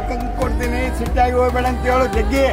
ನಮ್ಮ ಅಕ್ಕಂಗೆ ಕೊಡ್ತೀನಿ ಸಿಟ್ಟಾಗಿ ಹೋಗ್ಬೇಡ ಅಂತ ಹೇಳು ಜಗ್ಗಿ.